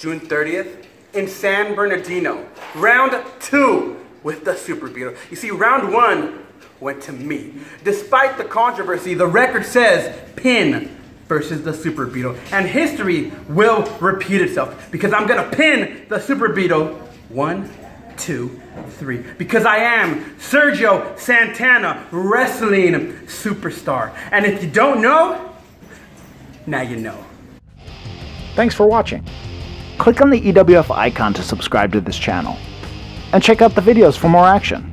June 30th in San Bernardino. Round two with the Super Beetle. You see, round one went to me. Despite the controversy, the record says pin versus the Super Beetle. And history will repeat itself because I'm gonna pin the Super Beetle one, two, three. Because I am Sergio Santana, wrestling superstar. And if you don't know, now you know. Thanks for watching. Click on the EWF icon to subscribe to this channel. And check out the videos for more action.